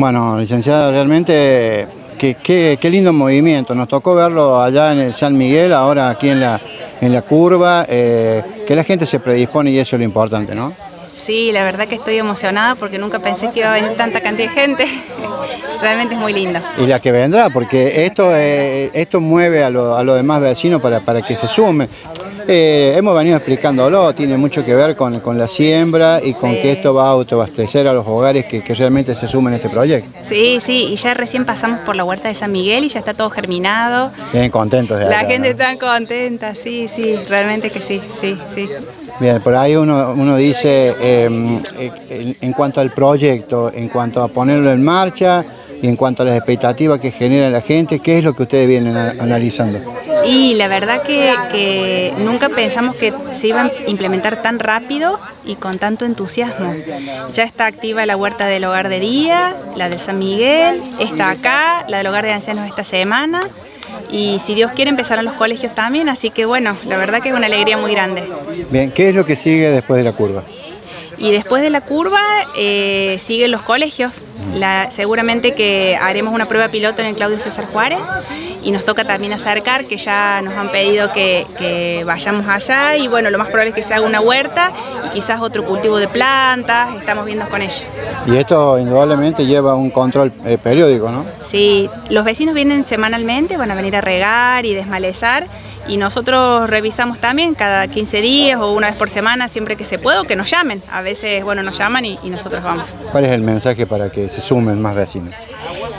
Bueno, licenciada, realmente qué, lindo movimiento. Nos tocó verlo allá en el San Miguel, ahora aquí en la, en la curva, eh, que la gente se predispone y eso es lo importante, ¿no? Sí, la verdad que estoy emocionada porque nunca pensé que iba a venir tanta cantidad de gente. Realmente es muy lindo. Y la que vendrá, porque esto, eh, esto mueve a, a los demás vecinos para, para que se sumen. Eh, hemos venido explicándolo, tiene mucho que ver con, la siembra y con que esto va a autoabastecer a los hogares que, realmente se sumen a este proyecto. Sí, sí, y ya recién pasamos por la huerta de San Miguel y ya está todo germinado. Bien contentos de La gente está contenta, sí, sí, realmente que sí, sí, sí. Bien, por ahí uno, dice, em, eh, en cuanto al proyecto, en cuanto a ponerlo en marcha y en cuanto a las expectativas que genera la gente, ¿qué es lo que ustedes vienen analizando? Y la verdad que, nunca pensamos que se iba a implementar tan rápido y con tanto entusiasmo. Ya está activa la huerta del hogar de día, la de San Miguel, está acá, la del hogar de ancianos esta semana. Y si Dios quiere empezaron los colegios también, así que bueno, la verdad que es una alegría muy grande. Bien, ¿qué es lo que sigue después de la curva? Y después de la curva eh, siguen los colegios. seguramente que haremos una prueba piloto en el Claudio César Juárez y nos toca también acercar, que ya nos han pedido que, vayamos allá y bueno, lo más probable es que se haga una huerta y quizás otro cultivo de plantas, estamos viendo con ellos. Y esto indudablemente lleva un control eh, periódico, ¿no? Sí, los vecinos vienen semanalmente, van a venir a regar y desmalezar y nosotros revisamos también cada 15 días o una vez por semana, siempre que se pueda, o que nos llamen. A veces, bueno, nos llaman y, nosotros vamos. ¿Cuál es el mensaje para que se sumen más vecinos?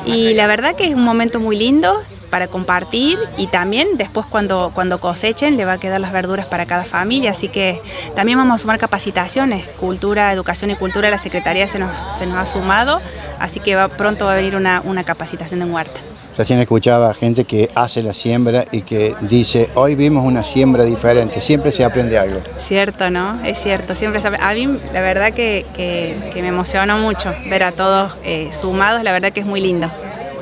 Y la verdad que es un momento muy lindo para compartir y también después cuando, cuando cosechen le va a quedar las verduras para cada familia, así que también vamos a sumar capacitaciones, cultura, educación y cultura, la Secretaría se nos, se nos ha sumado, así que va, pronto va a venir una, una capacitación en huerta. Recién escuchaba gente que hace la siembra y que dice, hoy vimos una siembra diferente, siempre se aprende algo. Cierto, ¿no? Es cierto, siempre se aprende. A mí la verdad que, me emocionó mucho ver a todos eh, sumados, la verdad que es muy lindo.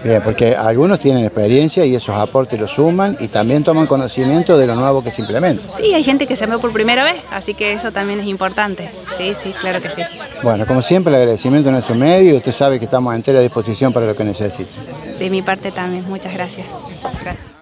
Bien, porque algunos tienen experiencia y esos aportes los suman y también toman conocimiento de lo nuevo que se implementa. Sí, hay gente que se ve por primera vez, así que eso también es importante. Sí, sí, claro que sí. Bueno, como siempre, el agradecimiento a nuestro medio. Usted sabe que estamos a entera disposición para lo que necesite. De mi parte también, muchas gracias. Gracias.